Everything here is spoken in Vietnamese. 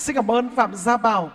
xin cảm ơn phạm gia bảo.